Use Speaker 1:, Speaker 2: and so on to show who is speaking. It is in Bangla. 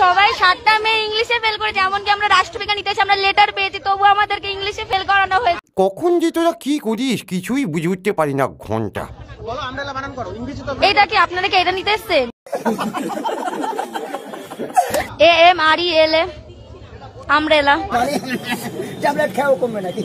Speaker 1: সবাই সাতটা মেয়ে ইংলিশে ফেল করেছে এমনকি আমরা রাষ্ট্রবিজ্ঞান নিতে আমরা লেটার পেয়েছি তবু আমাদেরকে ইংলিশে ফেল করানো হয়েছে।
Speaker 2: কখন যে তোরা কি করিস কিছুই বুঝে উঠতে পারি না
Speaker 3: ঘণ্টা।
Speaker 1: এটা কি আপনারা কি এটা নিতে এসছেন A M R E L A আমরেলা।
Speaker 4: Tablet খেয়েও কমবে নাকি?